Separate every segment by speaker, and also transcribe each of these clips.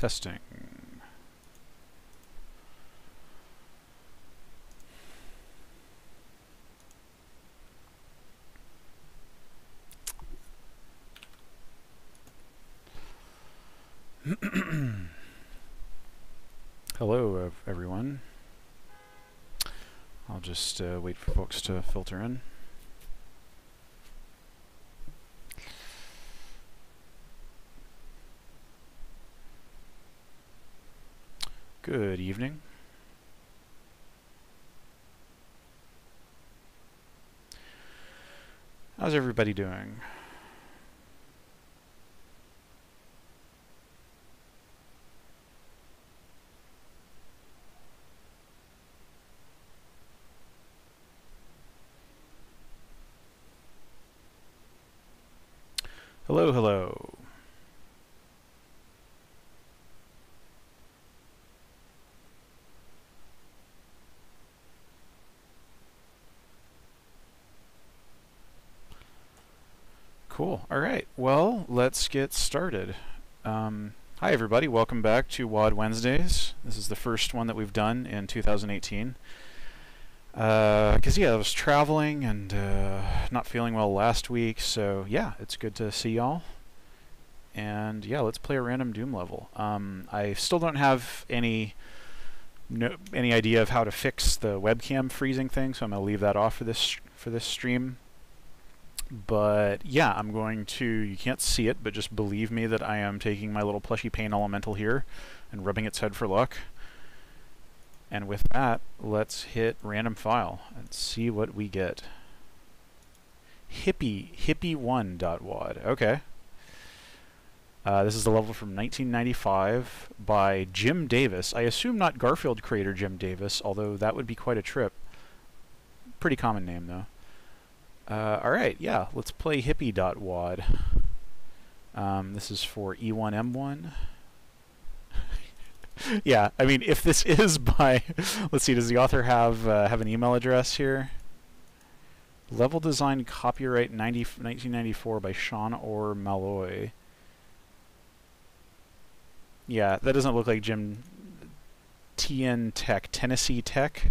Speaker 1: Testing. Hello, everyone. I'll just uh, wait for folks to filter in. Good evening. How's everybody doing? Hello, hello. Cool. All right. Well, let's get started. Um, hi, everybody. Welcome back to WAD Wednesdays. This is the first one that we've done in 2018. Because, uh, yeah, I was traveling and uh, not feeling well last week, so yeah, it's good to see y'all. And yeah, let's play a random Doom level. Um, I still don't have any no, any idea of how to fix the webcam freezing thing, so I'm going to leave that off for this for this stream. But yeah, I'm going to, you can't see it, but just believe me that I am taking my little plushy pain elemental here and rubbing its head for luck. And with that, let's hit random file and see what we get. Hippie, hippie1.wad. Okay. Uh, this is the level from 1995 by Jim Davis. I assume not Garfield creator Jim Davis, although that would be quite a trip. Pretty common name, though. Uh, all right, yeah, let's play hippie.wad. Um, this is for E1M1. yeah, I mean, if this is by, let's see, does the author have uh, have an email address here? Level design copyright 90, 1994 by Sean Orr Malloy. Yeah, that doesn't look like Jim TN Tech, Tennessee Tech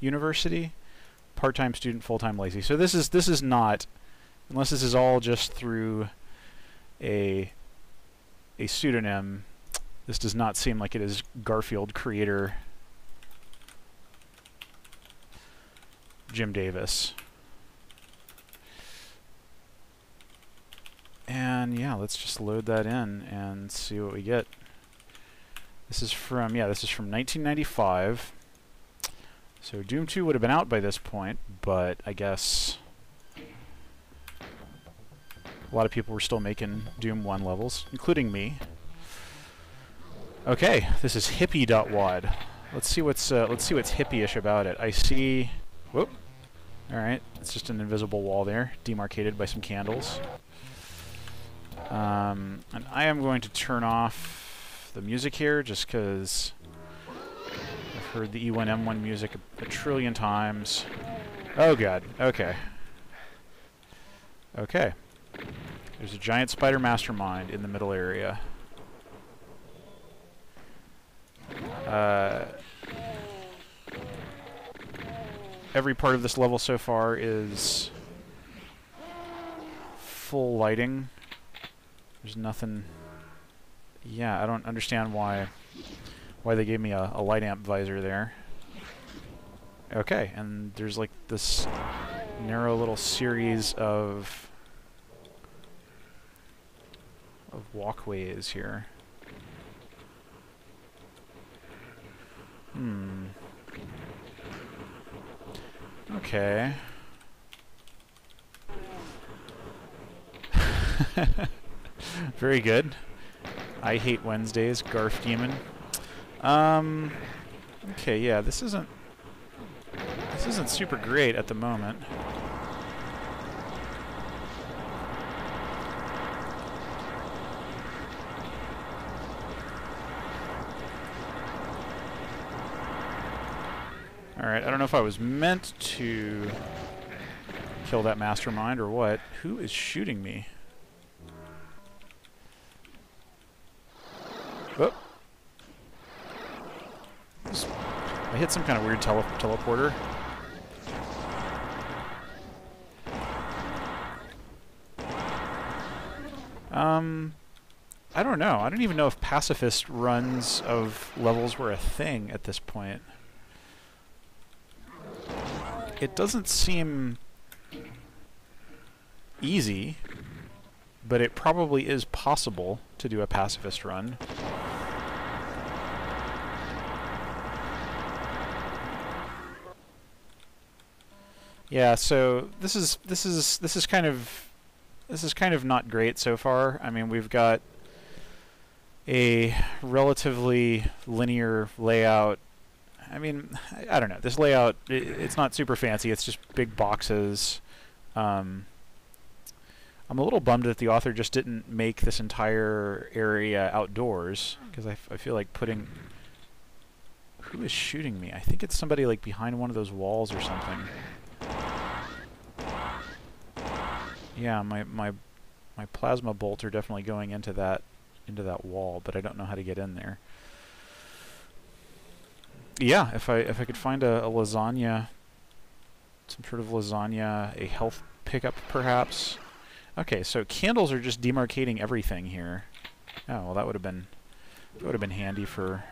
Speaker 1: University part-time student, full-time lazy. So this is this is not, unless this is all just through a a pseudonym. This does not seem like it is Garfield creator Jim Davis. And yeah, let's just load that in and see what we get. This is from, yeah, this is from 1995. So Doom 2 would have been out by this point, but I guess a lot of people were still making Doom 1 levels, including me. Okay, this is hippie.wad. Let's see what's uh, let's see what's hippie-ish about it. I see. Whoop. All right, it's just an invisible wall there, demarcated by some candles. Um, and I am going to turn off the music here, just because heard the E1M1 music a, a trillion times. Oh god, okay. Okay. There's a giant spider mastermind in the middle area. Uh, every part of this level so far is full lighting. There's nothing... Yeah, I don't understand why why they gave me a, a light amp visor there. Okay, and there's like this narrow little series of of walkways here. Hmm. Okay. Very good. I hate Wednesdays, Garf Demon. Um, okay, yeah, this isn't this isn't super great at the moment. Alright, I don't know if I was meant to kill that mastermind or what. Who is shooting me? Oh, I hit some kind of weird tele teleporter. Um, I don't know. I don't even know if pacifist runs of levels were a thing at this point. It doesn't seem easy, but it probably is possible to do a pacifist run. Yeah, so this is this is this is kind of this is kind of not great so far. I mean, we've got a relatively linear layout. I mean, I, don't know. This layout, it, it's not super fancy. It's just big boxes. Um, I'm a little bummed that the author just didn't make this entire area outdoors, because I, feel like putting... Who is shooting me? I think it's somebody like behind one of those walls or something. Yeah, my my my plasma bolts are definitely going into that into that wall, but I don't know how to get in there. Yeah, if I if I could find a, a lasagna, some sort of lasagna, a health pickup perhaps. Okay, so candles are just demarcating everything here. Oh well, that would have been that would have been handy for.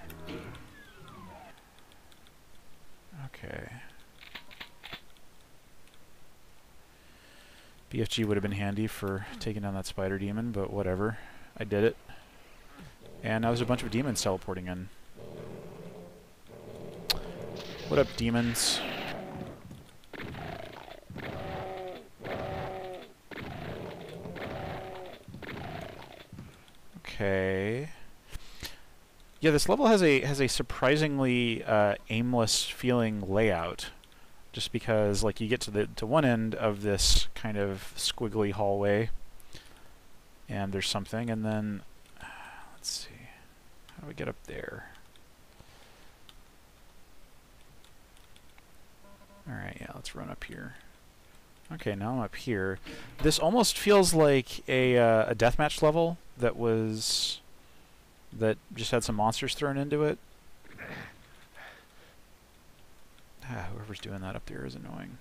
Speaker 1: Okay. BFG would have been handy for taking down that spider demon, but whatever. I did it. And now there's a bunch of demons teleporting in. What up, demons? Okay. Yeah, this level has a has a surprisingly uh, aimless feeling layout just because like you get to the to one end of this kind of squiggly hallway and there's something and then let's see how do we get up there? Alright yeah let's run up here. Okay now I'm up here. This almost feels like a, uh, a deathmatch level that was that just had some monsters thrown into it Ah, whoever's doing that up there is annoying.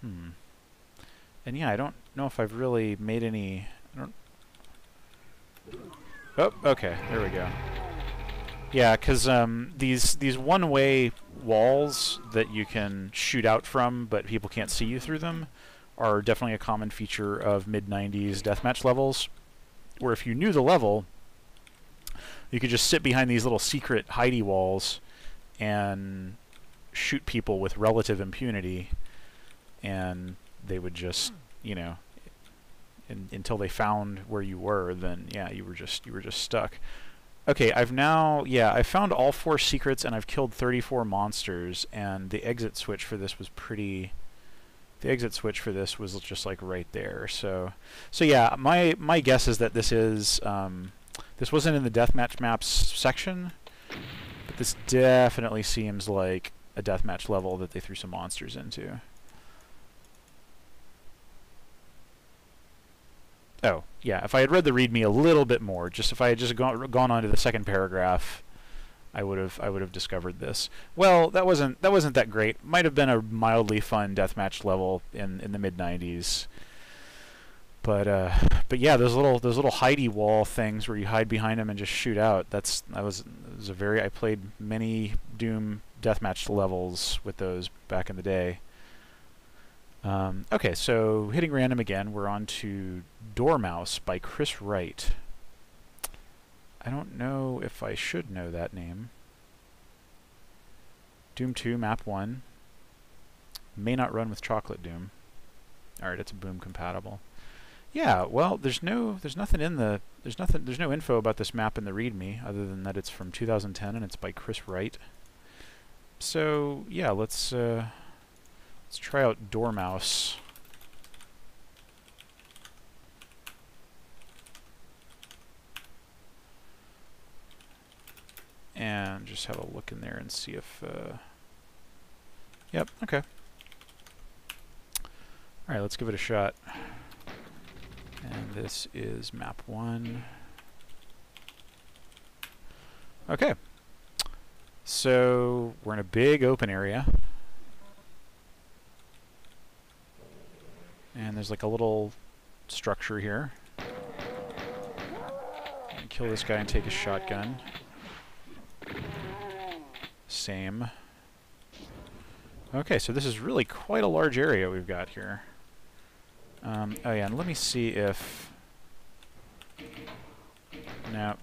Speaker 1: Hmm. And yeah, I don't know if I've really made any... I don't... Oh, okay. There we go. Yeah, because um, these these one-way walls that you can shoot out from, but people can't see you through them, are definitely a common feature of mid-90s deathmatch levels, where if you knew the level, you could just sit behind these little secret hidey walls and shoot people with relative impunity, and they would just, you know, in, until they found where you were, then yeah, you were just you were just stuck. Okay, I've now, yeah, I found all four secrets and I've killed 34 monsters, and the exit switch for this was pretty the exit switch for this was just like right there. So, so yeah, my my guess is that this is um, this wasn't in the deathmatch maps section, but this definitely seems like a deathmatch level that they threw some monsters into. Oh, yeah, if I had read the README a little bit more, just if I had just gone, gone on to the second paragraph, I would have I would have discovered this. Well, that wasn't that wasn't that great. Might have been a mildly fun deathmatch level in in the mid '90s. But uh, but yeah, those little those little hidey wall things where you hide behind them and just shoot out. That's that was was a very I played many Doom deathmatch levels with those back in the day. Um, okay, so hitting random again, we're on to Dormouse by Chris Wright. I don't know if I should know that name. Doom 2, map 1. May not run with Chocolate Doom. Alright, it's boom compatible. Yeah, well, there's no, there's nothing in the, there's nothing, there's no info about this map in the README other than that it's from 2010 and it's by Chris Wright. So yeah, let's, uh, let's try out Dormouse. And just have a look in there and see if, uh, yep, okay. Alright, let's give it a shot. And this is map one. Okay. So we're in a big open area. And there's like a little structure here. Kill this guy and take his shotgun. Same. Okay, so this is really quite a large area we've got here. Um, oh yeah, and let me see if... No.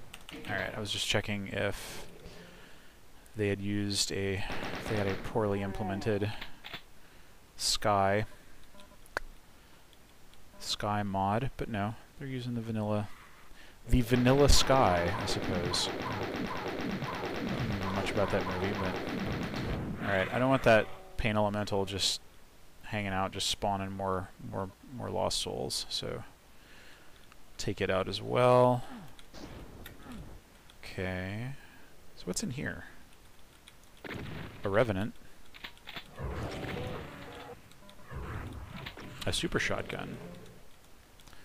Speaker 1: Alright, I was just checking if they had used a... they had a poorly implemented Sky Sky mod, but no, they're using the vanilla the Vanilla Sky, I suppose. Much about that movie, but alright, I don't want that pain elemental just hanging out, just spawning more more more lost souls, so take it out as well. Okay. So what's in here? A revenant. A super shotgun.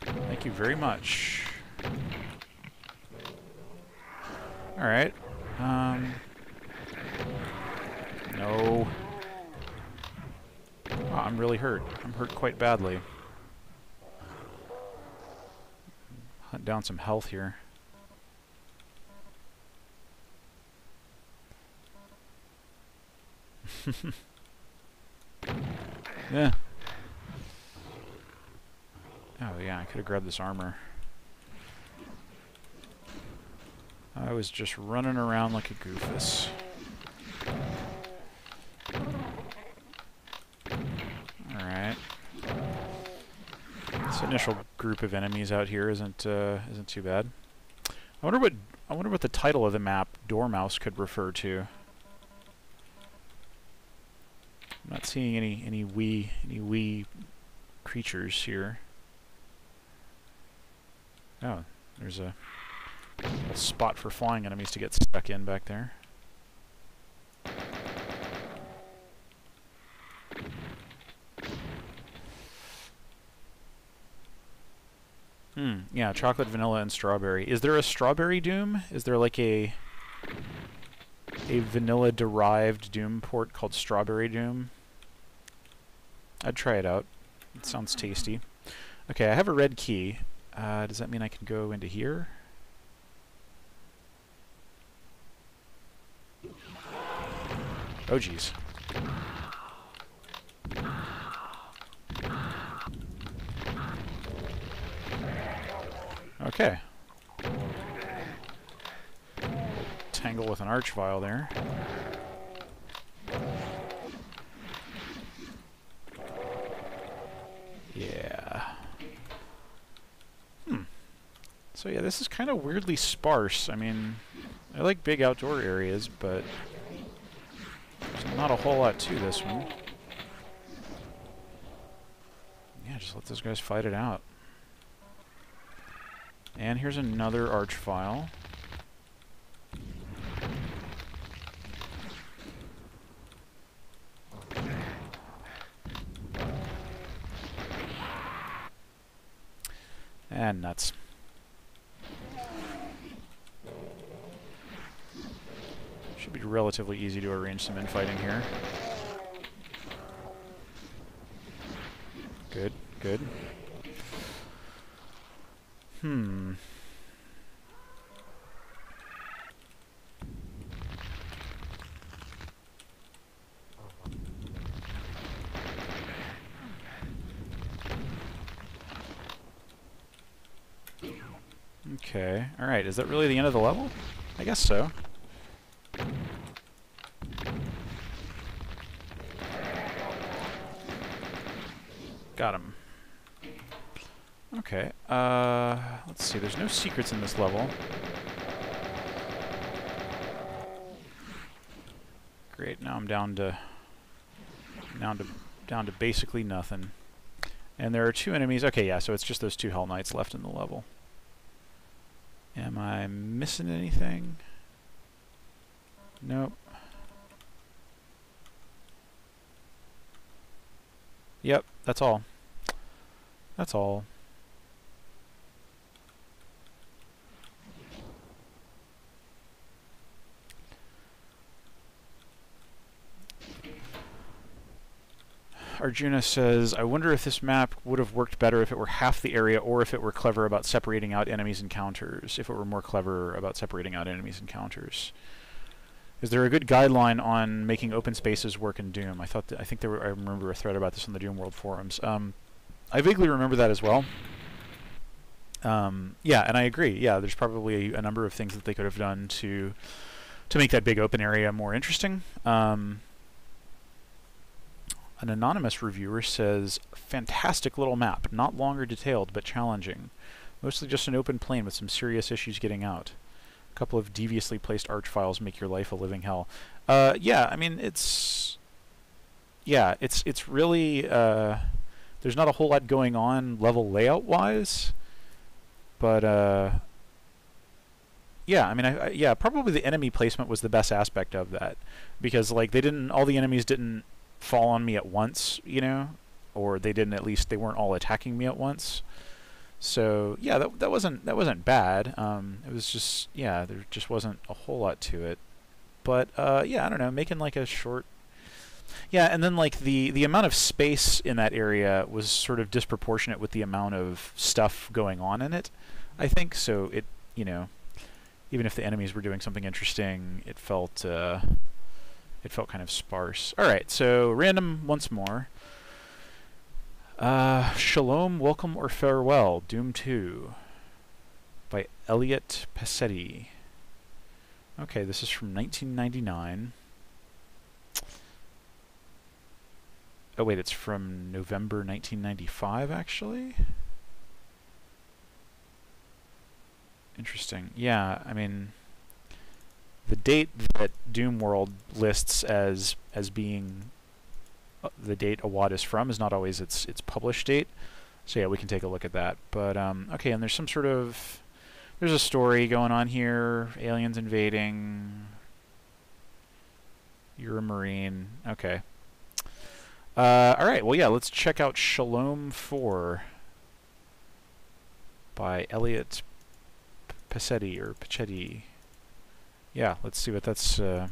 Speaker 1: Thank you very much. Alright. Um. No. Oh, I'm really hurt. I'm hurt quite badly. Hunt down some health here. yeah. Oh yeah, I could have grabbed this armor. I was just running around like a goofus. Alright. This initial group of enemies out here isn't uh, isn't too bad. I wonder what I wonder what the title of the map Dormouse could refer to. I'm not seeing any any wee any wee creatures here. Oh, there's a a spot for flying enemies to get stuck in back there. Hmm, yeah, chocolate, vanilla, and strawberry. Is there a strawberry Doom? Is there like a a vanilla-derived Doom port called Strawberry Doom? I'd try it out. It sounds tasty. Okay, I have a red key. Uh, does that mean I can go into here? Oh, jeez. Okay. Tangle with an archvile there. Yeah. Hmm. So yeah, this is kind of weirdly sparse. I mean, I like big outdoor areas, but not a whole lot to this one. Yeah, just let those guys fight it out. And here's another archvile. And nuts. Should be relatively easy to arrange some infighting here. Good, good. Hmm. Okay, alright, is that really the end of the level? I guess so. Got him. Okay, uh, let's see, there's no secrets in this level. Great, now I'm down to, down to, down to basically nothing. And there are two enemies, okay, yeah, so it's just those two Hell Knights left in the level. Am I missing anything? Nope. Yep, that's all. That's all. Arjuna says, I wonder if this map would have worked better if it were half the area or if it were clever about separating out enemies and counters. If it were more clever about separating out enemies and counters. Is there a good guideline on making open spaces work in Doom? I thought I think there were, I remember a thread about this on the Doomworld forums. Um, I vaguely remember that as well. Um, yeah, and I agree. Yeah, there's probably a, a, number of things that they could have done to to make that big open area more interesting. Um, an anonymous reviewer says, fantastic little map, not longer detailed, but challenging. Mostly just an open plain with some serious issues getting out. A couple of deviously placed archviles make your life a living hell. Uh, yeah, I mean, it's... Yeah, it's it's really... Uh, there's not a whole lot going on level layout-wise, but... Uh, yeah, I mean, I, I, yeah, probably the enemy placement was the best aspect of that, because like they didn't, all the enemies didn't fall on me at once, you know, or they didn't at least they weren't all attacking me at once. So yeah, that that wasn't that wasn't bad. Um, it was just yeah, there just wasn't a whole lot to it. But uh, yeah, I don't know, making like a short. Yeah, and then like the the amount of space in that area was sort of disproportionate with the amount of stuff going on in it. I think so. It you know, even if the enemies were doing something interesting, it felt. Uh, it felt kind of sparse. All right, so random once more. Uh, Shalom, Welcome, or Farewell, Doom 2 by Elliot Passetti. Okay, this is from 1999. Oh wait, it's from November 1995, actually? Interesting. Yeah, I mean the date that Doomworld lists as as being uh, the date a WAD is from is not always its its published date. So yeah, we can take a look at that. But um, okay, and there's some sort of there's a story going on here. Aliens invading. You're a marine. Okay. Uh, all right. Well, yeah. Let's check out Shalom Four by Elliot Passetti or Pachetti yeah, let's see what that's... Uh,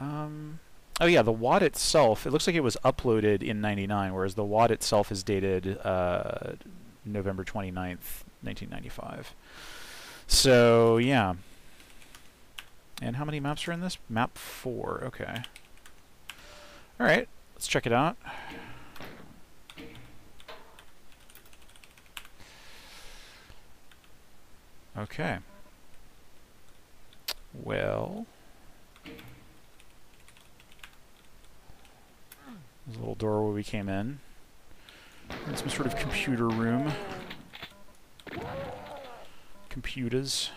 Speaker 1: um, oh yeah, the WAD itself, it looks like it was uploaded in 99, whereas the WAD itself is dated uh, November 29th, 1995. So, yeah. And how many maps are in this? Map 4, okay. Alright, let's check it out. Okay. Well... There's a little door where we came in. And some sort of computer room. Computers.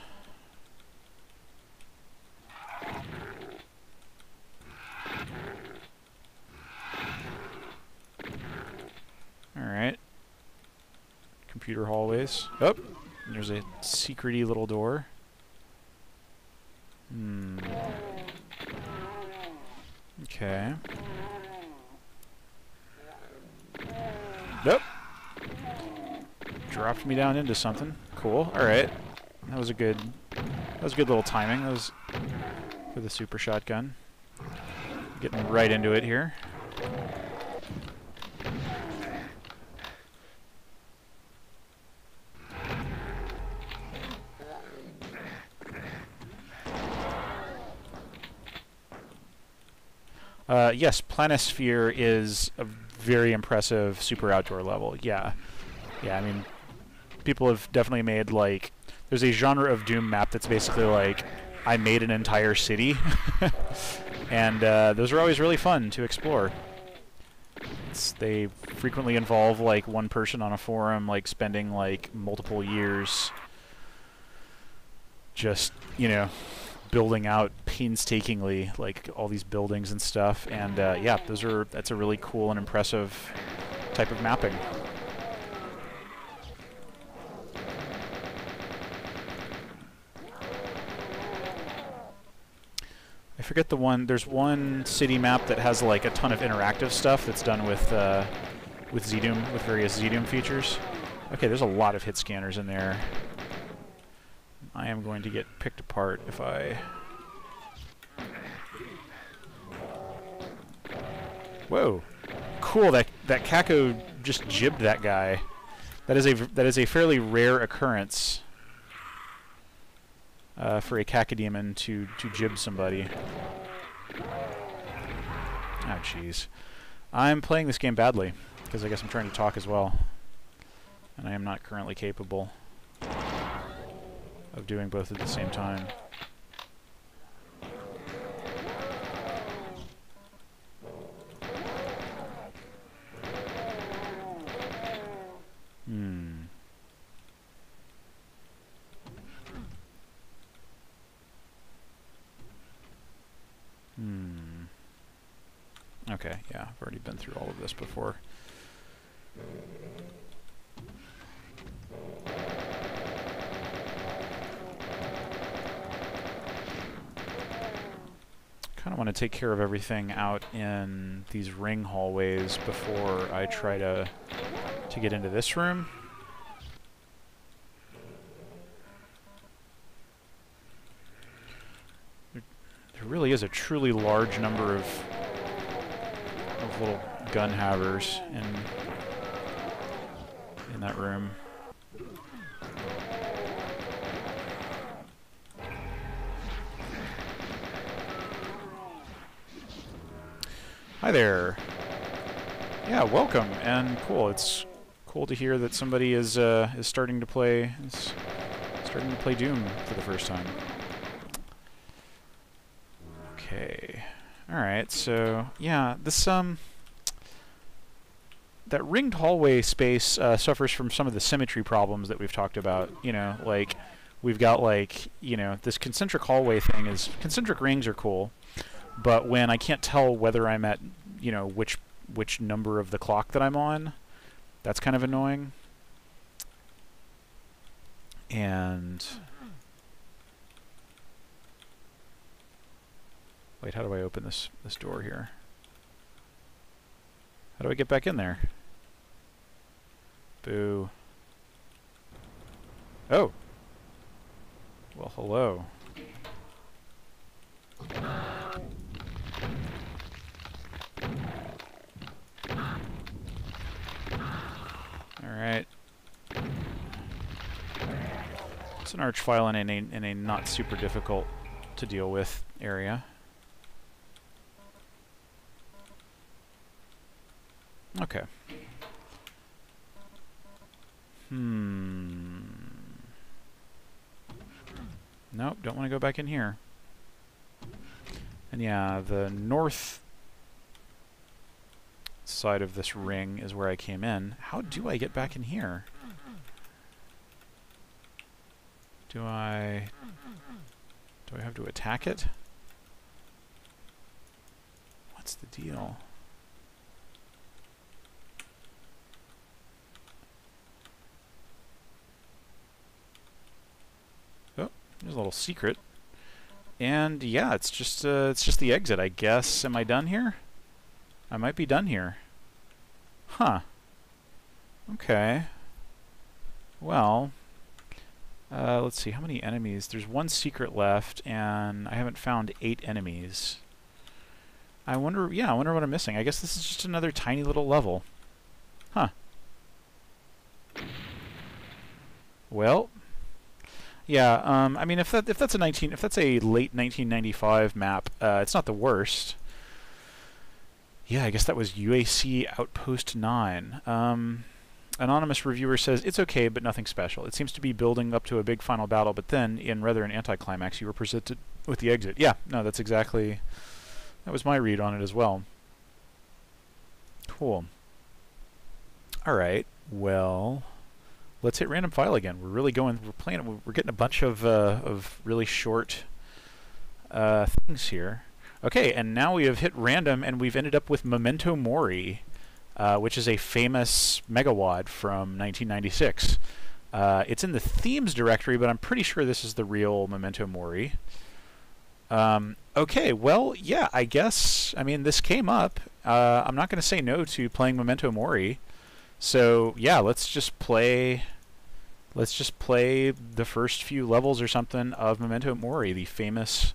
Speaker 1: Alright. Computer hallways. Oh! There's a secrety little door. Hmm. Okay. Nope. Dropped me down into something. Cool. Alright. That was a good that was a good little timing. That was for the super shotgun. Getting right into it here. Uh, yes, Planisphere is a very impressive super outdoor level. Yeah, yeah. I mean, people have definitely made like there's a genre of Doom map that's basically like I made an entire city, and uh, those are always really fun to explore. It's, they frequently involve like one person on a forum like spending like multiple years just you know building out painstakingly, like all these buildings and stuff. And uh, yeah, those are that's a really cool and impressive type of mapping. I forget the one. There's one city map that has like a ton of interactive stuff that's done with uh, with ZDoom with various ZDoom features. Okay, there's a lot of hit scanners in there. I am going to get picked apart if I. Whoa, cool! That that Kako just jibbed that guy. That is a that is a fairly rare occurrence uh, for a cacodemon to to jib somebody. Oh jeez, I'm playing this game badly because I guess I'm trying to talk as well, and I am not currently capable of doing both at the same time. Hmm. Hmm. Okay, yeah, I've already been through all of this before. Kind of want to take care of everything out in these ring hallways before I try to to get into this room. There, really is a truly large number of of little gun havers in in that room. Hi there. Yeah, welcome and cool. It's cool to hear that somebody is uh, is starting to play is starting to play Doom for the first time. Okay. All right. So yeah, this um that ringed hallway space uh, suffers from some of the symmetry problems that we've talked about. You know, like we've got like you know this concentric hallway thing is concentric rings are cool but when I can't tell whether I'm at, you know, which which number of the clock that I'm on, that's kind of annoying. And wait, how do I open this this door here? How do I get back in there? Boo. Oh. Well, hello. Alright. It's an archvile in a, in a not super difficult to deal with area. Okay. Hmm. Nope, don't want to go back in here. And yeah, the north side of this ring is where I came in. How do I get back in here? Do I... Do I have to attack it? What's the deal? Oh, there's a little secret. And yeah, it's just uh, it's just the exit, I guess. Am I done here? I might be done here. Huh. Okay. Well, uh, let's see, how many enemies? There's one secret left, and I haven't found eight enemies. I wonder, yeah, I wonder what I'm missing. I guess this is just another tiny little level. Huh. Well, yeah, um, I mean, if that if that's a 19, if that's a late 1995 map, uh, it's not the worst. Yeah, I guess that was UAC Outpost 9. Um, anonymous reviewer says, It's okay, but nothing special. It seems to be building up to a big final battle, but then, in rather an anticlimax, you were presented with the exit. Yeah, no, that's exactly... That was my read on it as well. Cool. Alright, well... Let's hit random file again. We're really going... We're playing... We're getting a bunch of, uh, of really short uh, things here. Okay, and now we have hit random and we've ended up with Memento Mori, uh, which is a famous megawad from 1996. Uh, it's in the themes directory, but I'm pretty sure this is the real Memento Mori. Um, okay, well, yeah, I guess, I mean, this came up. Uh, I'm not going to say no to playing Memento Mori. So, yeah, let's just play... Let's just play the first few levels or something of Memento Mori, the famous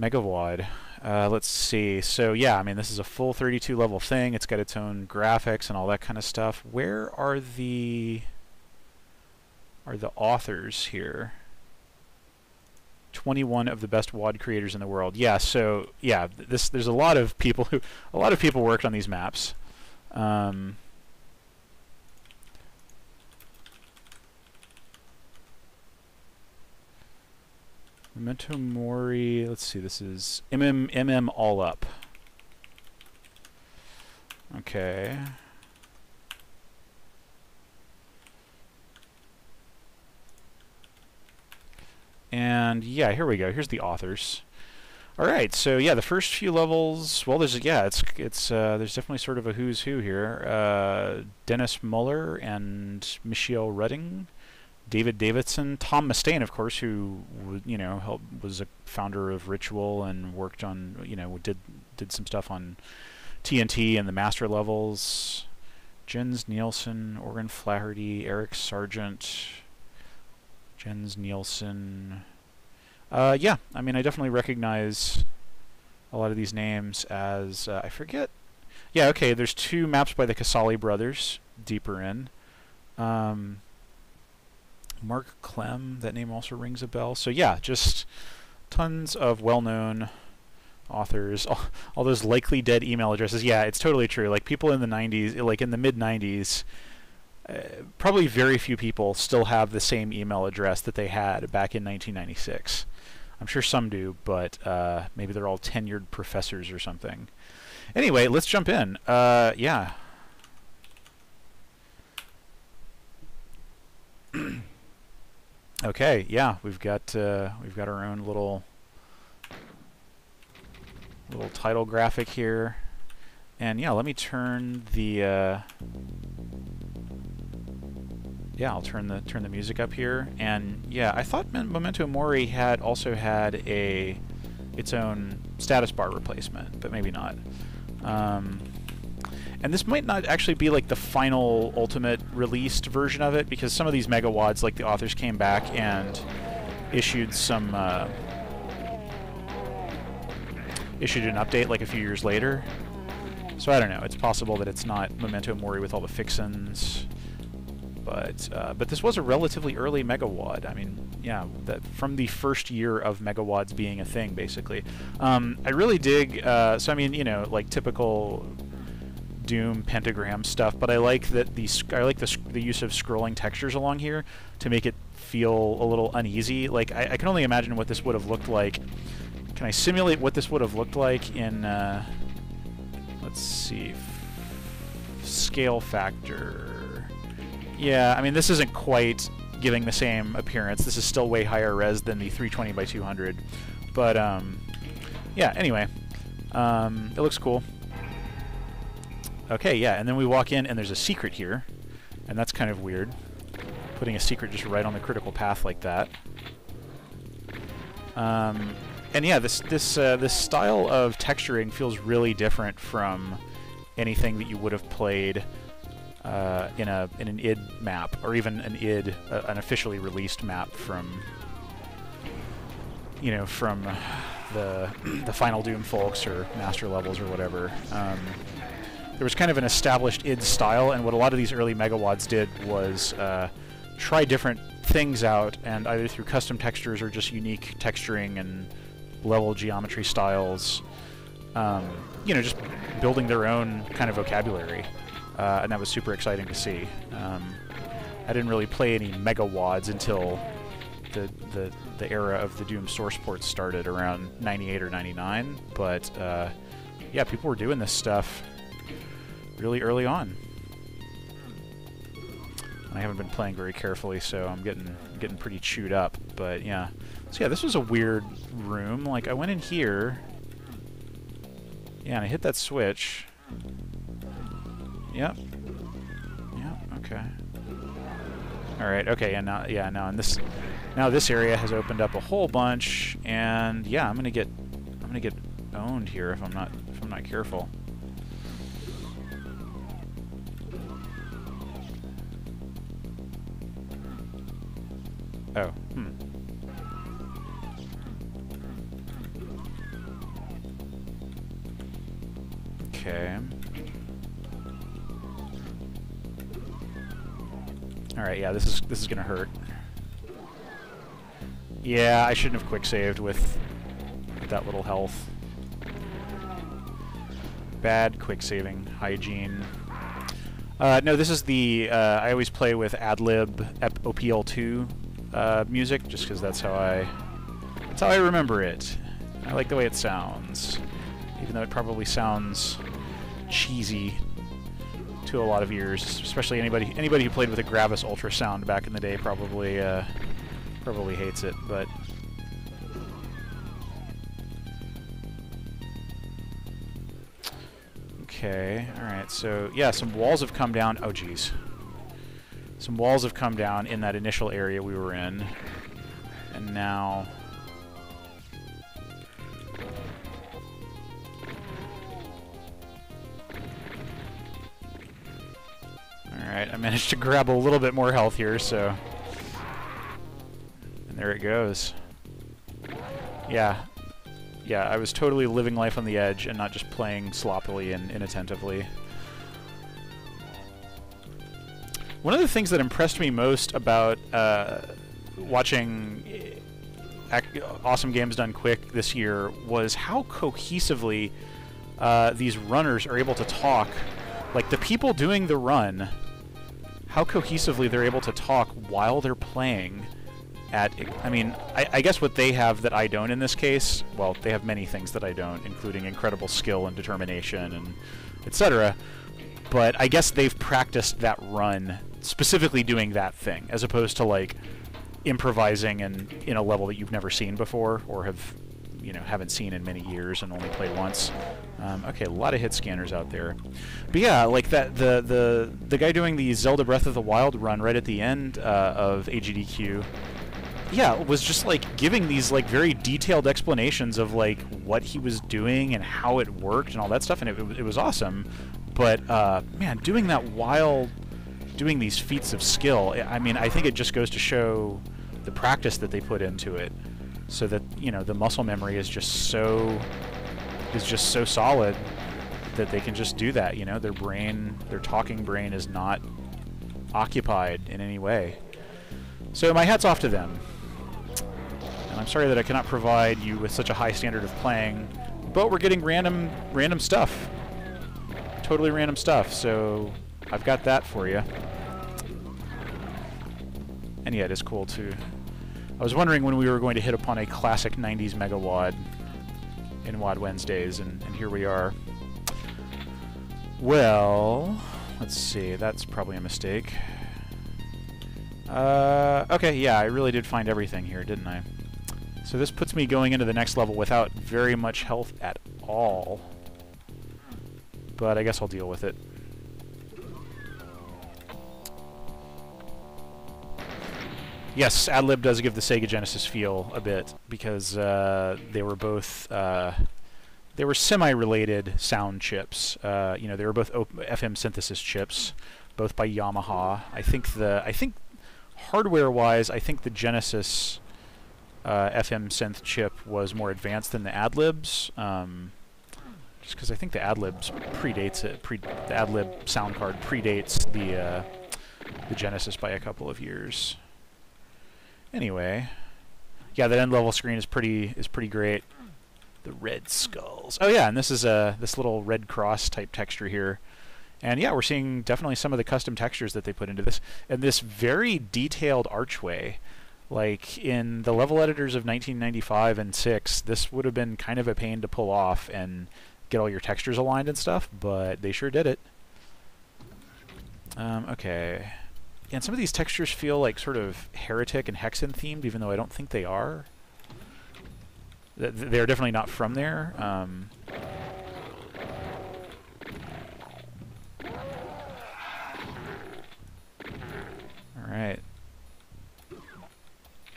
Speaker 1: Megawad. Uh, let's see. So yeah, I mean this is a full 32 level thing. It's got its own graphics and all that kind of stuff. Where are the are the authors here? 21 of the best WAD creators in the world. Yeah, so yeah, this there's a lot of people who a lot of people worked on these maps. Um, Memento Mori, let's see, this is MM, MM All Up. Okay. And yeah, here we go. Here's the authors. All right, so yeah, the first few levels. Well, there's yeah, it's it's uh, there's definitely sort of a who's who here. Uh, Dennis Muller and Michiel Rutting, David Davidson, Tom Mustaine, of course, who you know helped, was a founder of Ritual and worked on you know did did some stuff on TNT and the master levels. Jens Nielsen, Oren Flaherty, Eric Sargent, Jens Nielsen. Uh, yeah, I mean, I definitely recognize a lot of these names as uh, I forget. Yeah, okay. There's two maps by the Casali brothers deeper in. Um, Mark Klem, that name also rings a bell. So yeah, just tons of well-known authors. All, all, those likely dead email addresses. Yeah, it's totally true. Like people in the 90s, like in the mid 90s, uh, probably very few people still have the same email address that they had back in 1996. I'm sure some do, but uh, maybe they're all tenured professors or something. Anyway, let's jump in. Uh, yeah. Okay, yeah, we've got uh, we've got our own little little title graphic here, and yeah, let me turn the uh, yeah, I'll turn the turn the music up here, and yeah, I thought Memento Mori had also had a its own status bar replacement, but maybe not. Um, and this might not actually be like the final ultimate released version of it because some of these megawads, like the authors came back and issued some uh, issued an update like a few years later. So I don't know. It's possible that it's not Memento Mori with all the fixins, but uh, but this was a relatively early megawad. I mean, yeah, that from the first year of megawads being a thing, basically. Um, I really dig. Uh, so I mean, you know, like typical Doom pentagram stuff, but I like that the I like the the use of scrolling textures along here to make it feel a little uneasy. Like I, I can only imagine what this would have looked like. Can I simulate what this would have looked like in? Uh, let's see, scale factor. Yeah, I mean this isn't quite giving the same appearance. This is still way higher res than the 320 by 200, but um, yeah. Anyway, um, it looks cool. Okay, yeah, and then we walk in and there's a secret here, and that's kind of weird. Putting a secret just right on the critical path like that. Um, and yeah, this this uh, this style of texturing feels really different from anything that you would have played uh, in a in an id map or even an id uh, an officially released map from you know from the the Final Doom folks or master levels or whatever. Um, there was kind of an established id style, and what a lot of these early megawads did was uh, try different things out, and either through custom textures or just unique texturing and level geometry styles, um, you know, just building their own kind of vocabulary, uh, and that was super exciting to see. Um, I didn't really play any megawads until the, the the era of the Doom source ports started around 98 or 99, but uh, yeah, people were doing this stuff really early on. I haven't been playing very carefully, so I'm getting getting pretty chewed up. But yeah, so yeah, this was a weird room. Like I went in here, yeah, and I hit that switch. Yep. Yep. Okay. All right. Okay. And now, yeah, now, and this now this area has opened up a whole bunch, and yeah, I'm gonna get I'm gonna get owned here if I'm not if I'm not careful. Alright, yeah, this is this is gonna hurt. Yeah, I shouldn't have quick saved with that little health. Bad quick saving hygiene. Uh, no, this is the, uh, I always play with AdLib OPL2 uh, music, just because that's how I, that's how I remember it. I like the way it sounds, even though it probably sounds cheesy to a lot of ears, especially anybody anybody who played with a Gravis Ultrasound back in the day probably uh, probably hates it, but Okay, alright, so yeah, some walls have come down. Oh, geez. Some walls have come down in that initial area we were in. And now... I managed to grab a little bit more health here, so... And there it goes. Yeah. Yeah, I was totally living life on the edge and not just playing sloppily and inattentively. One of the things that impressed me most about uh, watching uh, awesome games done quick this year was how cohesively uh, these runners are able to talk. Like the people doing the run, how cohesively they're able to talk while they're playing. At, I mean, I, I guess what they have that I don't in this case, well, they have many things that I don't, including incredible skill and determination and etc. But I guess they've practiced that run specifically doing that thing, as opposed to like improvising and in a level that you've never seen before or have you know haven't seen in many years and only played once. Um, okay, a lot of hit scanners out there, but yeah, like that the the the guy doing the Zelda Breath of the Wild run right at the end uh, of AGDQ. Yeah, was just like giving these like very detailed explanations of like what he was doing and how it worked and all that stuff, and it, it was awesome. But uh, man, doing that while doing these feats of skill, I mean, I think it just goes to show the practice that they put into it, so that you know the muscle memory is just so is just so solid that they can just do that. You know, their brain, their talking brain, is not occupied in any way. So my hat's off to them. And I'm sorry that I cannot provide you with such a high standard of playing, but we're getting random random stuff. Totally random stuff. So I've got that for you. And yeah, it is cool too. I was wondering when we were going to hit upon a classic 90s Megawad in WAD Wednesdays, and, and here we are. Well, let's see, that's probably a mistake. Uh, okay, yeah, I really did find everything here, didn't I? So this puts me going into the next level without very much health at all. But I guess I'll deal with it. Yes, AdLib does give the Sega Genesis feel a bit because uh, they were both uh, they were semi-related sound chips. Uh, you know, they were both FM synthesis chips, both by Yamaha. I think the I think hardware-wise, I think the Genesis uh, FM synth chip was more advanced than the AdLibs. Um, just because I think the AdLibs predates it. Pre the AdLib sound card predates the uh, the Genesis by a couple of years. Anyway, yeah, that end level screen is pretty is pretty great. The red skulls. Oh yeah, and this is a uh, this little red cross type texture here. And yeah, we're seeing definitely some of the custom textures that they put into this. And this very detailed archway. Like in the level editors of 1995 and 6, this would have been kind of a pain to pull off and get all your textures aligned and stuff, but they sure did it. Um, okay and some of these textures feel like sort of heretic and hexen themed, even though I don't think they are. they're definitely not from there. Um, all right.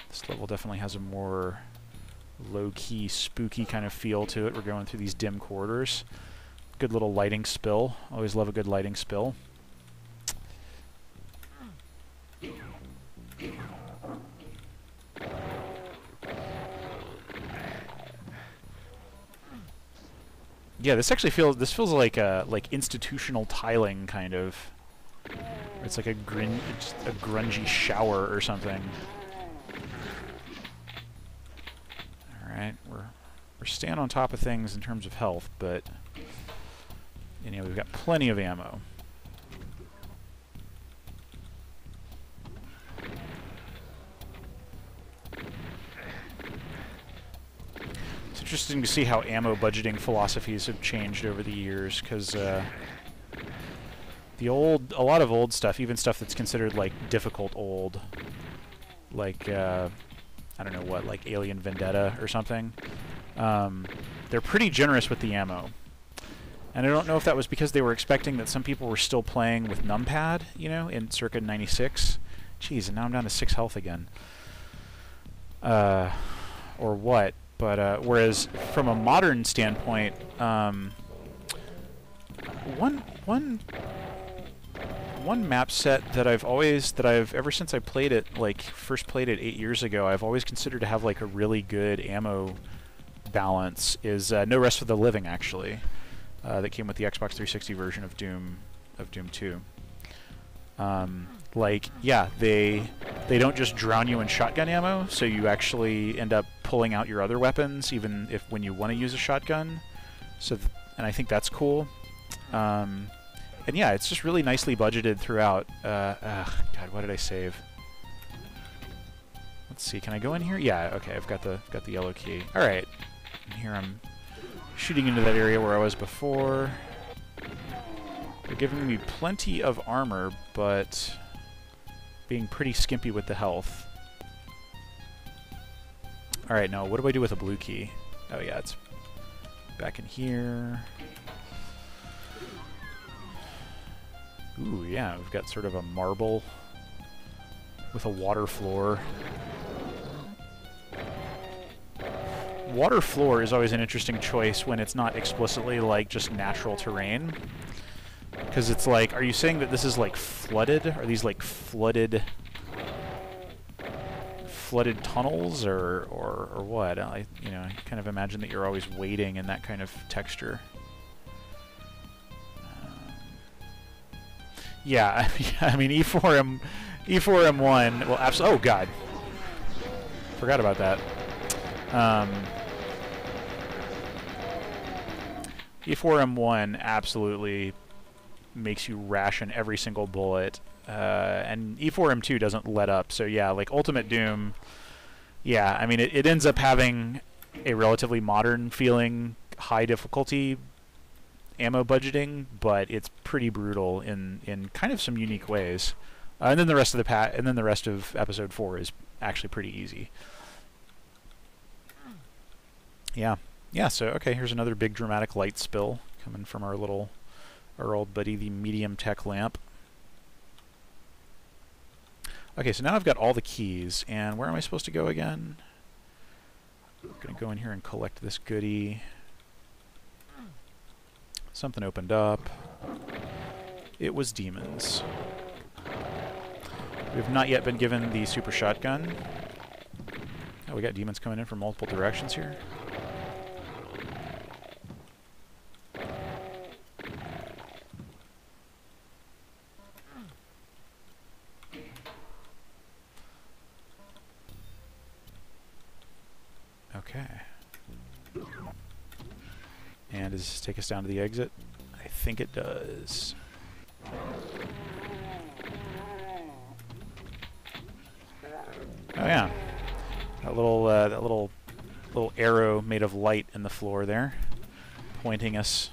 Speaker 1: This level definitely has a more low-key, spooky kind of feel to it. We're going through these dim corridors. Good little lighting spill. Always love a good lighting spill. Yeah, this actually feels this feels like a like institutional tiling kind of. It's like a grin a grungy shower or something. All right, we're we're staying on top of things in terms of health, but know we've got plenty of ammo. Interesting to see how ammo budgeting philosophies have changed over the years, because uh, the old, a lot of old stuff, even stuff that's considered like difficult old, like uh, I don't know what, like Alien Vendetta or something. Um, they're pretty generous with the ammo. And I don't know if that was because they were expecting that some people were still playing with numpad, you know, in circa 96. Jeez, and now I'm down to 6 health again. Uh, or what. But uh, whereas from a modern standpoint, um, one one one map set that I've always that I've ever since I played it like first played it eight years ago, I've always considered to have like a really good ammo balance is uh, No Rest for the Living actually, uh, that came with the Xbox 360 version of Doom of Doom 2. Um, like yeah they they don't just drown you in shotgun ammo so you actually end up pulling out your other weapons even if when you want to use a shotgun. So and I think that's cool. Um, and yeah it's just really nicely budgeted throughout. Uh, ugh, god what did I save? Let's see can I go in here? Yeah okay I've got the got the yellow key. All right and here I'm shooting into that area where I was before. They're giving me plenty of armor but being pretty skimpy with the health. Alright, now what do I do with a blue key? Oh yeah, it's back in here. Ooh, yeah, we've got sort of a marble with a water floor. Water floor is always an interesting choice when it's not explicitly like just natural terrain. Because it's like, are you saying that this is like flooded? Are these like flooded flooded tunnels or, or, or what? I, you know, I kind of imagine that you're always waiting in that kind of texture. Um, yeah, I mean, E4M, E4M1, well, absolutely, oh god. Forgot about that. Um, E4M1 absolutely makes you ration every single bullet. Uh, and E4M2 doesn't let up. So yeah, like Ultimate Doom, yeah, I mean it, it ends up having a relatively modern feeling, high difficulty ammo budgeting, but it's pretty brutal in in kind of some unique ways. Uh, and then the rest of the pat and then the rest of episode 4 is actually pretty easy. Yeah. Yeah, so okay, here's another big dramatic light spill coming from our little our old buddy, the medium tech lamp. Okay, so now I've got all the keys, and where am I supposed to go again? I'm going to go in here and collect this goodie. Something opened up. It was demons. We have not yet been given the super shotgun. Oh, we got demons coming in from multiple directions here. Take us down to the exit? I think it does. Oh yeah, that little uh, that little little arrow made of light in the floor there, pointing us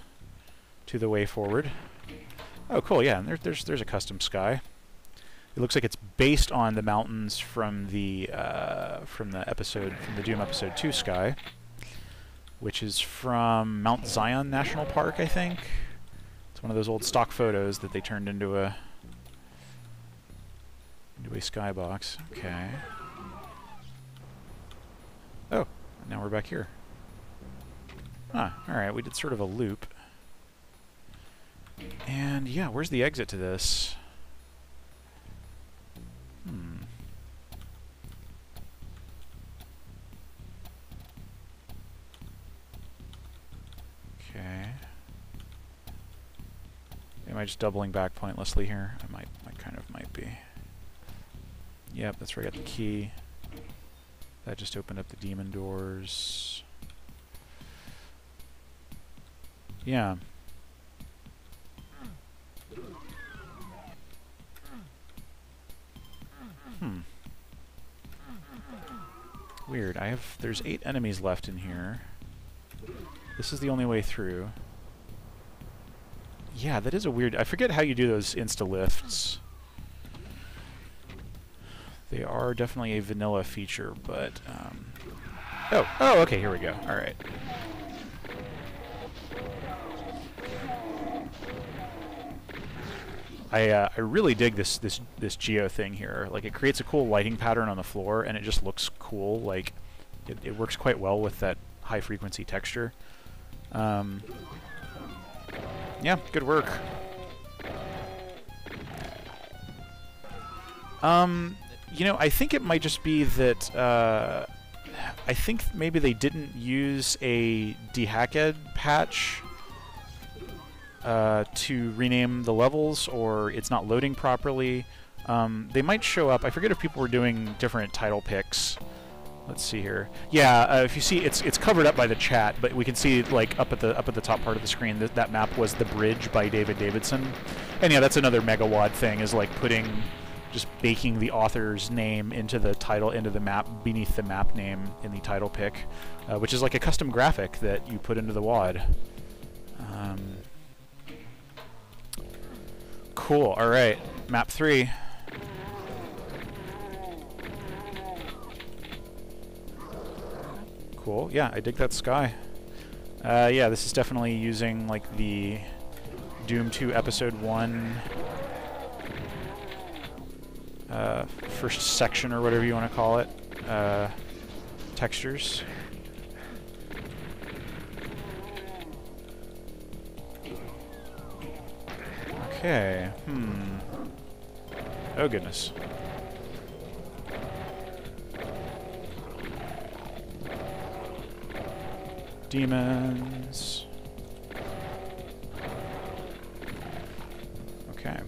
Speaker 1: to the way forward. Oh, cool. Yeah, and there, there's there's a custom sky. It looks like it's based on the mountains from the uh, from the episode from the Doom episode two sky which is from Mount Zion National Park, I think. It's one of those old stock photos that they turned into a into a skybox. Okay. Oh, now we're back here. Ah, alright, we did sort of a loop. And yeah, where's the exit to this? Am I just doubling back pointlessly here? I might, I kind of might be. Yep, that's where I got the key. That just opened up the demon doors. Yeah. Hmm. Weird. I have... There's eight enemies left in here. This is the only way through. Yeah, that is a weird... I forget how you do those insta-lifts. They are definitely a vanilla feature, but... Um, oh, oh, okay, here we go. All right. I uh, I really dig this this this geo thing here. Like it creates a cool lighting pattern on the floor, and it just looks cool. Like it, it works quite well with that high frequency texture. Um, yeah, good work. Um, you know, I think it might just be that. Uh, I think maybe they didn't use a dehacked patch uh, to rename the levels, or it's not loading properly. Um, they might show up. I forget if people were doing different title picks. Let's see here. Yeah, uh, if you see, it's it's covered up by the chat, but we can see like up at the up at the top part of the screen that that map was the bridge by David Davidson. And yeah, that's another Megawad thing is like putting, just baking the author's name into the title into the map beneath the map name in the title pick, uh, which is like a custom graphic that you put into the WAD. Um, Cool. All right. Map three. Cool. Yeah, I dig that sky. Uh, yeah, this is definitely using like the Doom 2 Episode 1 uh, first section or whatever you want to call it uh, textures. Okay, hmm. Oh goodness. Demons. Okay.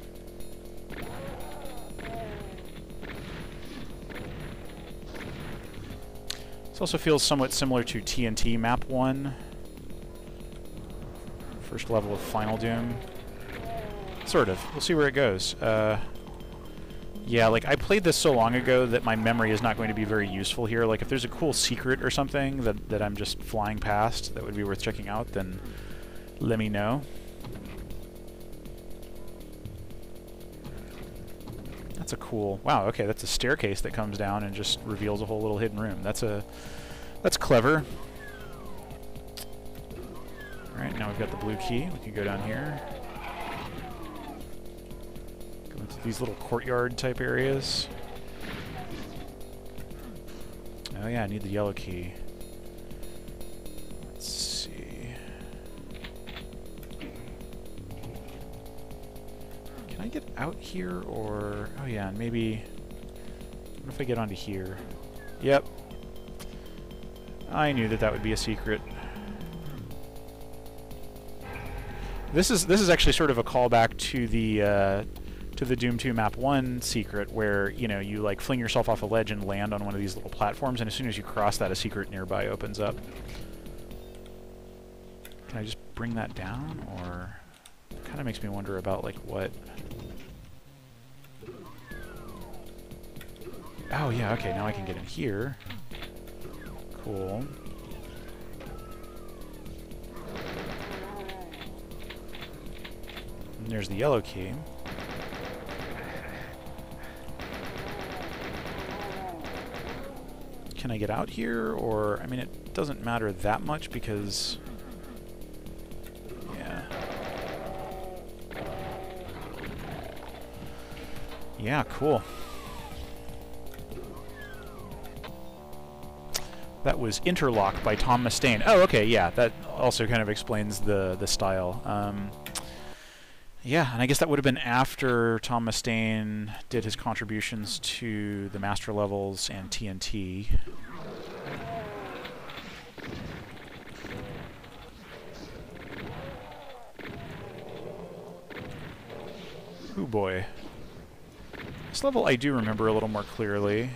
Speaker 1: This also feels somewhat similar to TNT Map 1. First level of Final Doom. Sort of. We'll see where it goes. Uh, yeah, like, I played this so long ago that my memory is not going to be very useful here. Like, if there's a cool secret or something that, that I'm just flying past that would be worth checking out, then let me know. That's a cool... Wow, okay, that's a staircase that comes down and just reveals a whole little hidden room. That's a... That's clever. Alright, now we've got the blue key. We can go down here these little courtyard type areas. Oh yeah, I need the yellow key. Let's see. Can I get out here or... Oh yeah, maybe... What if I get onto here? Yep. I knew that that would be a secret. This is this is actually sort of a callback to the uh, to the Doom 2 Map 1 secret where, you know, you like fling yourself off a ledge and land on one of these little platforms, and as soon as you cross that, a secret nearby opens up. Can I just bring that down, or... kind of makes me wonder about, like, what... Oh, yeah, okay, now I can get in here. Cool. There's the yellow key. Can I get out here? Or, I mean, it doesn't matter that much because... Yeah. Yeah, cool. That was Interlock by Tom Mustaine. Oh, okay, yeah, that also kind of explains the the style. Um, yeah, and I guess that would have been after Tom Mustaine did his contributions to the Master Levels and TNT. Oh boy. This level I do remember a little more clearly.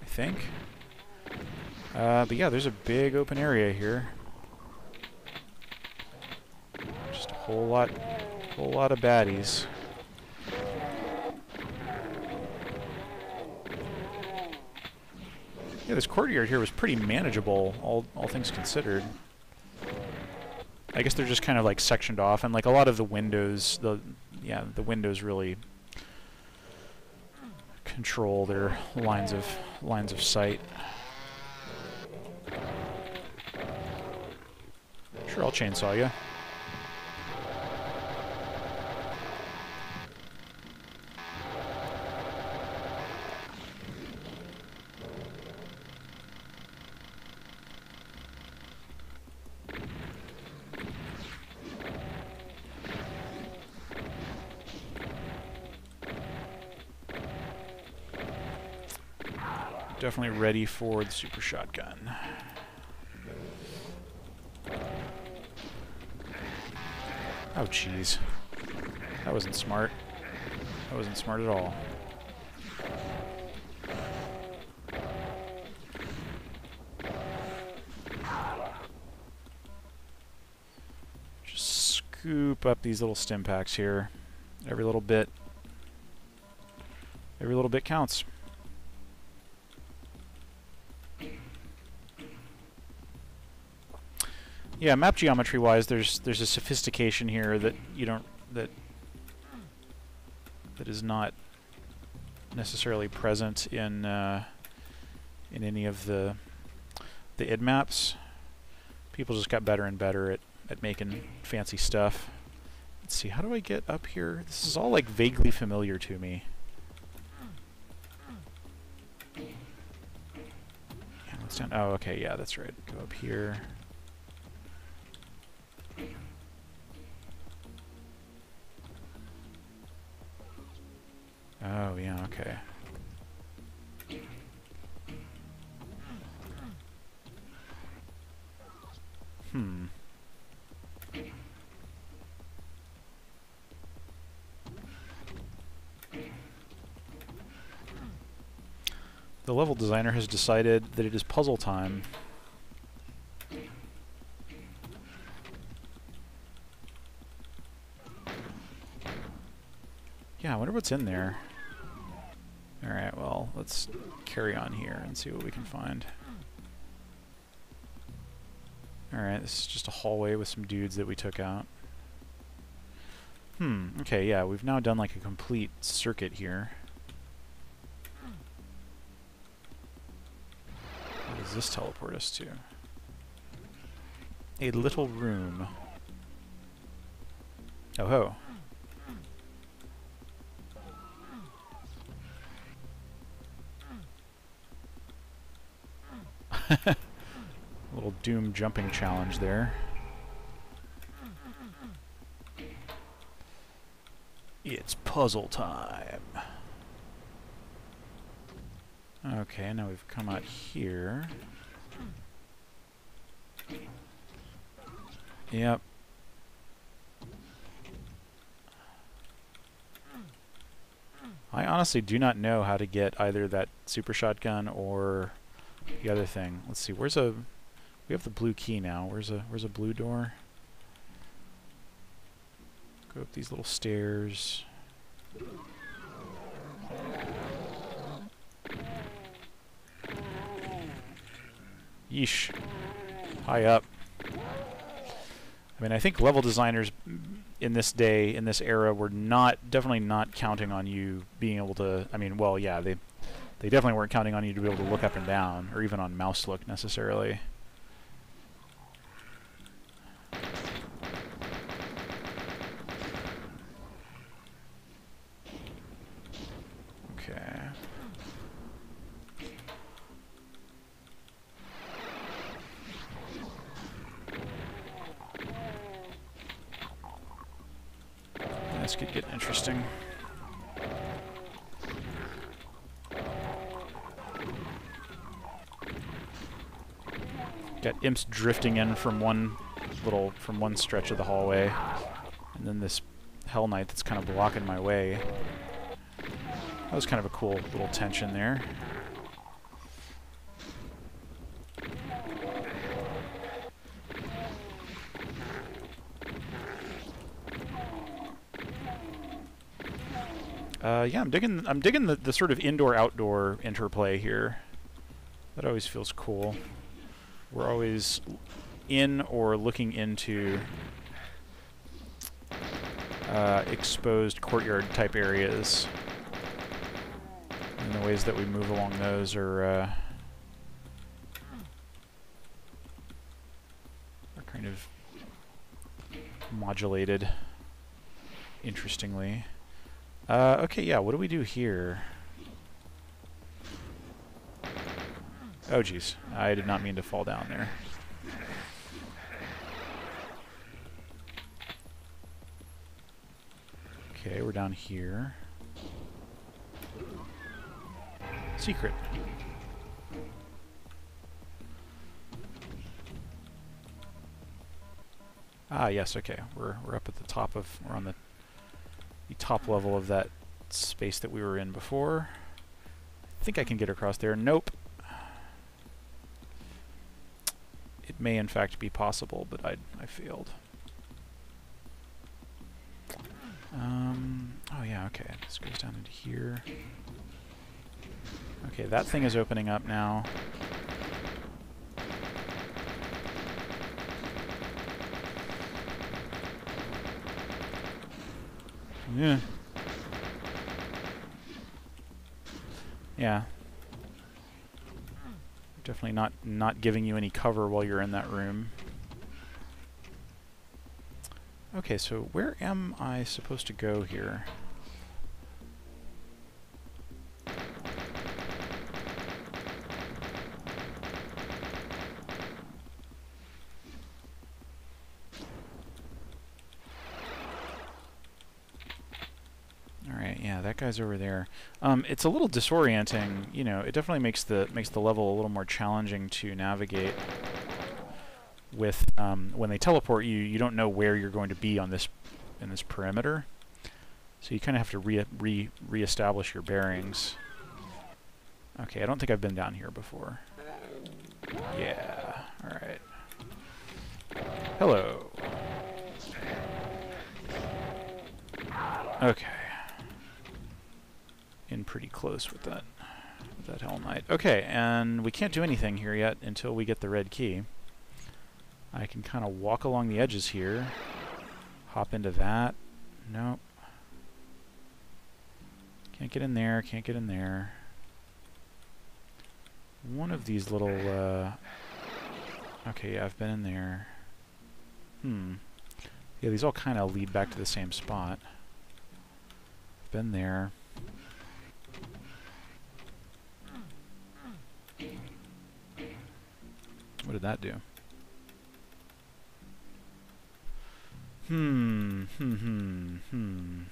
Speaker 1: I think. Uh, but yeah, there's a big open area here. Just a whole lot, whole lot of baddies. Yeah, this courtyard here was pretty manageable, all all things considered. I guess they're just kind of like sectioned off, and like a lot of the windows, the yeah, the windows really control their lines of lines of sight. Sure, I'll chainsaw you. Definitely ready for the super shotgun. Oh, jeez. That wasn't smart. That wasn't smart at all. Just scoop up these little stim packs here. Every little bit. Every little bit counts. Yeah, map geometry wise, there's there's a sophistication here that you don't that that is not necessarily present in uh, in any of the the id maps. People just got better and better at at making fancy stuff. Let's see, how do I get up here? This is all like vaguely familiar to me. Yeah, let's down. Oh, okay, yeah, that's right. Go up here. Oh, yeah, okay. Hmm. The level designer has decided that it is puzzle time. Yeah, I wonder what's in there. Let's carry on here and see what we can find. Alright, this is just a hallway with some dudes that we took out. Hmm, okay, yeah, we've now done like a complete circuit here. What does this teleport us to? A little room. Oh ho. little Doom jumping challenge there. It's puzzle time. Okay, now we've come out here. Yep. I honestly do not know how to get either that super shotgun or the other thing. Let's see, where's a... We have the blue key now. Where's a where's a blue door? Go up these little stairs. Yeesh. High up. I mean, I think level designers in this day, in this era, were not, definitely not counting on you being able to, I mean, well, yeah, they they definitely weren't counting on you to be able to look up and down, or even on mouse look necessarily. Okay. could get interesting. Got imps drifting in from one little from one stretch of the hallway, and then this Hell Knight that's kind of blocking my way. That was kind of a cool little tension there. Uh, yeah, I'm digging. I'm digging the, the sort of indoor-outdoor interplay here. That always feels cool. We're always in or looking into uh, exposed courtyard type areas. And the ways that we move along those are, uh, are kind of modulated interestingly. Uh, okay, yeah, what do we do here? Oh, jeez. I did not mean to fall down there. Okay, we're down here. Secret. Ah, yes, okay. We're, we're up at the top of... We're on the the top level of that space that we were in before. I think I can get across there. Nope. It may in fact be possible, but I, I failed. Um, oh yeah, okay. This goes down into here. Okay, that thing is opening up now. Yeah. Yeah. Definitely not not giving you any cover while you're in that room. Okay, so where am I supposed to go here? Guy's over there. Um, it's a little disorienting. You know, it definitely makes the makes the level a little more challenging to navigate. With um, when they teleport you, you don't know where you're going to be on this in this perimeter, so you kind of have to re re reestablish your bearings. Okay, I don't think I've been down here before. Yeah. All right. Hello. Okay in pretty close with that, that Hell Knight. Okay, and we can't do anything here yet until we get the red key. I can kind of walk along the edges here, hop into that. Nope. Can't get in there, can't get in there. One of these little, uh... Okay, yeah, I've been in there. Hmm. Yeah, these all kind of lead back to the same spot. Been there. What did that do? Hmm, hmm, hmm, hmm.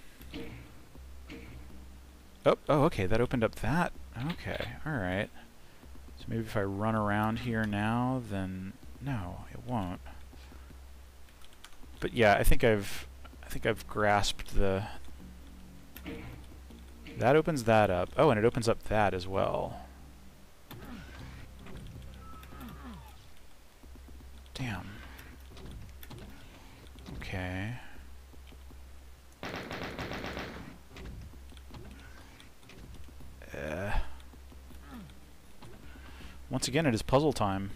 Speaker 1: Oh, oh, okay, that opened up that. Okay, alright. So maybe if I run around here now, then... No, it won't. But yeah, I think I've... I think I've grasped the... That opens that up. Oh, and it opens up that as well. Okay. Uh. Once again, it is puzzle time.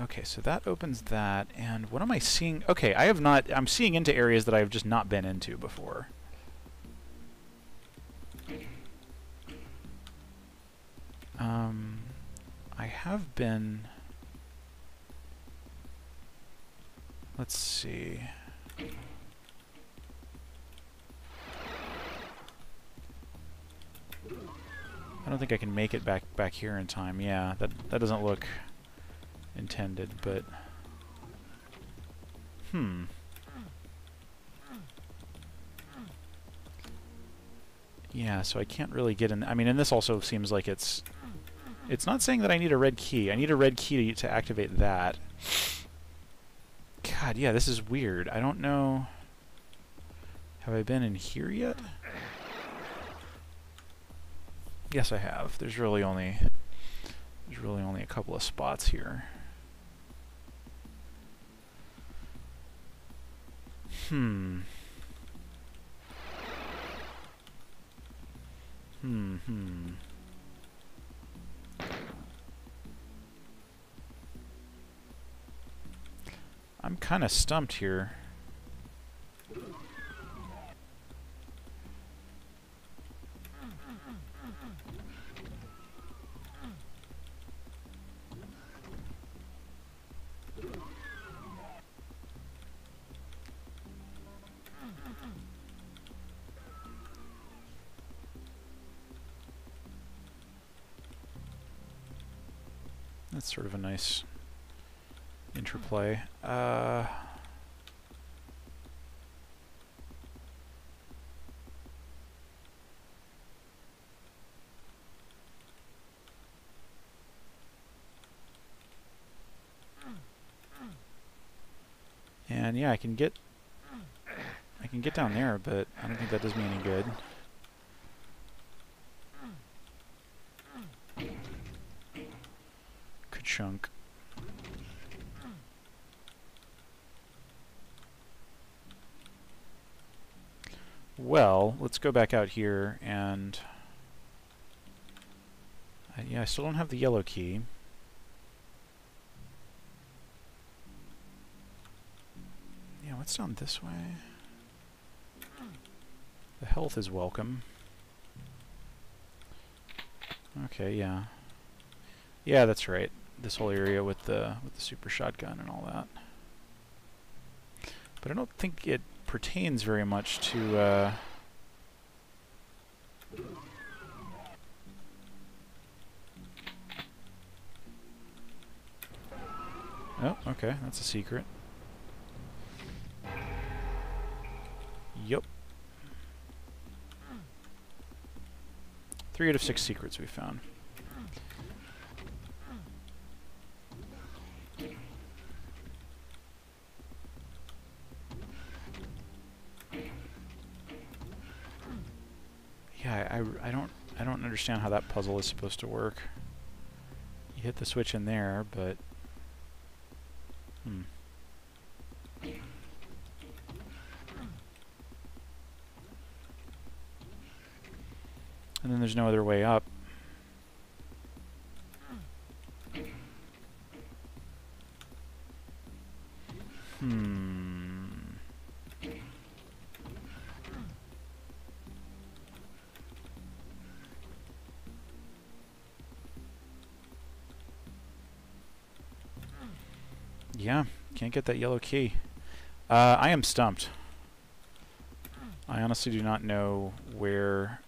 Speaker 1: Okay, so that opens that, and what am I seeing? Okay, I have not, I'm seeing into areas that I have just not been into before. Um, I have been... Let's see... I don't think I can make it back back here in time. Yeah, that that doesn't look intended, but Hmm. Yeah, so I can't really get in... I mean, and this also seems like it's... It's not saying that I need a red key. I need a red key to, to activate that. God, yeah, this is weird. I don't know... Have I been in here yet? Yes, I have. There's really only... There's really only a couple of spots here. Hmm. Hmm, hmm. I'm kind of stumped here. That's sort of a nice interplay. Uh, and yeah, I can get I can get down there, but I don't think that does me any good. chunk. Well, let's go back out here and... Uh, yeah, I still don't have the yellow key. Yeah, what's down this way? The health is welcome. Okay, yeah. Yeah, that's right this whole area with the with the super shotgun and all that. But I don't think it pertains very much to. Uh, oh, okay, that's a secret. Yep. Three out of six secrets we found. I, I don't I don't understand how that puzzle is supposed to work. You hit the switch in there, but hmm. And then there's no other way up. Yeah, can't get that yellow key. Uh, I am stumped. I honestly do not know where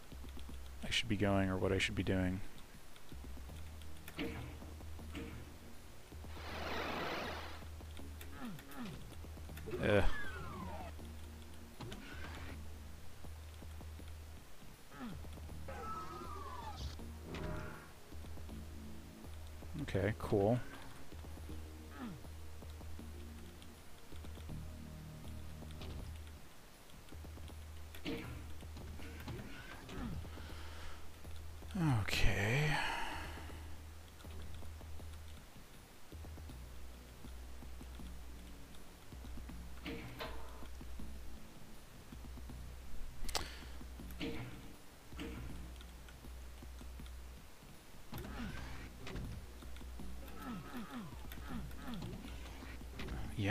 Speaker 1: I should be going or what I should be doing.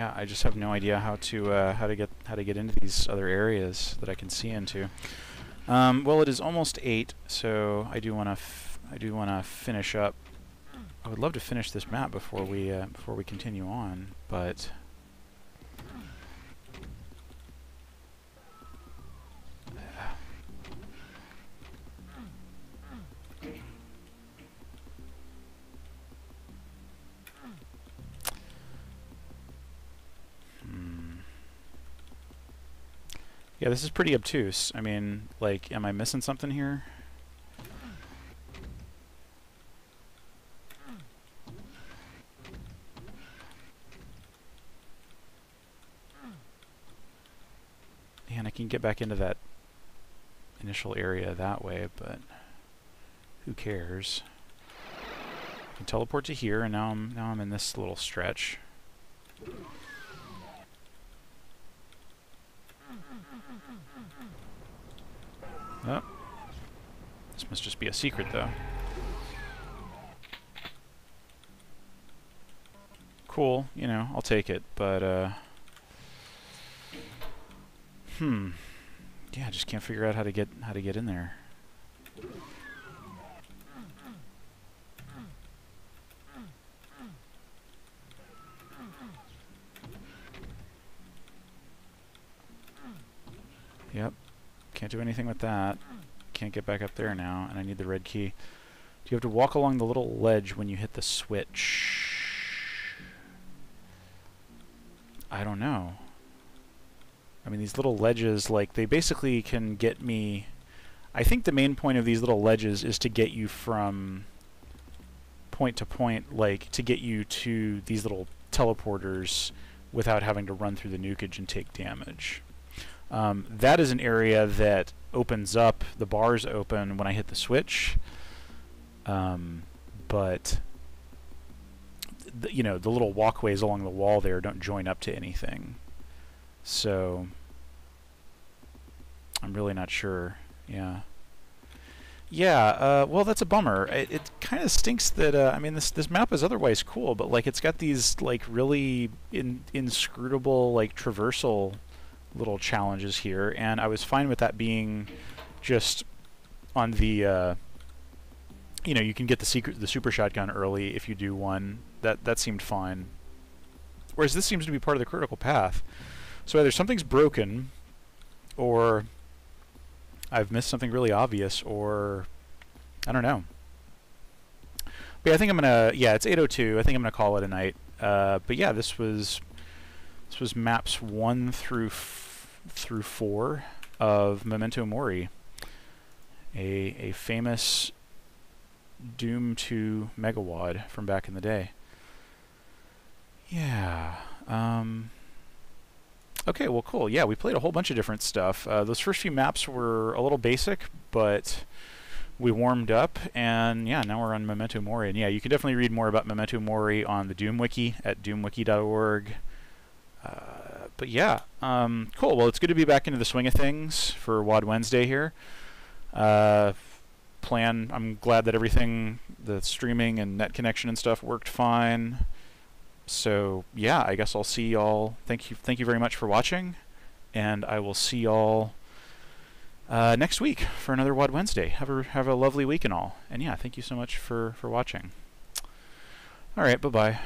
Speaker 1: Yeah, I just have no idea how to uh, how to get how to get into these other areas that I can see into. Um, well, it is almost eight, so I do want to I do want to finish up. I would love to finish this map before we uh, before we continue on, but Hmm. Yeah, this is pretty obtuse. I mean, like, am I missing something here? And I can get back into that initial area that way, but who cares? I can teleport to here, and now I'm now I'm in this little stretch. Oh. This must just be a secret, though. Cool, you know, I'll take it, but, uh... Hmm. Yeah, I just can't figure out how to get how to get in there. Yep. Can't do anything with that. Can't get back up there now, and I need the red key. Do you have to walk along the little ledge when you hit the switch? I don't know. I mean, these little ledges, like, they basically can get me... I think the main point of these little ledges is to get you from point to point, like, to get you to these little teleporters without having to run through the nukage and take damage. Um, that is an area that opens up, the bars open when I hit the switch. Um, but, th you know, the little walkways along the wall there don't join up to anything. So, I'm really not sure. Yeah. Yeah, uh, well, that's a bummer. It, it kind of stinks that, uh, I mean, this this map is otherwise cool, but, like, it's got these, like, really in, inscrutable, like, traversal little challenges here, and I was fine with that being just on the, uh, you know, you can get the secret, the super shotgun early if you do one. That that seemed fine. Whereas this seems to be part of the critical path. So either something's broken, or I've missed something really obvious, or I don't know. But yeah, I think I'm gonna. Yeah, it's 8:02. I think I'm gonna call it a night. Uh, but yeah, this was this was maps one through through four of Memento Mori, a a famous Doom 2 Megawad from back in the day. Yeah. Um, okay, well, cool. Yeah, we played a whole bunch of different stuff. Uh, those first few maps were a little basic, but we warmed up, and yeah, now we're on Memento Mori. And yeah, you can definitely read more about Memento Mori on the Doom Wiki at doomwiki.org. Uh, but yeah, um, cool. Well, it's good to be back into the swing of things for Wad Wednesday here. Uh, plan. I'm glad that everything, the streaming and net connection and stuff worked fine. So yeah, I guess I'll see y'all. Thank you, thank you very much for watching, and I will see y'all uh, next week for another Wad Wednesday. Have a have a lovely week and all. And yeah, thank you so much for for watching. All right, bye bye.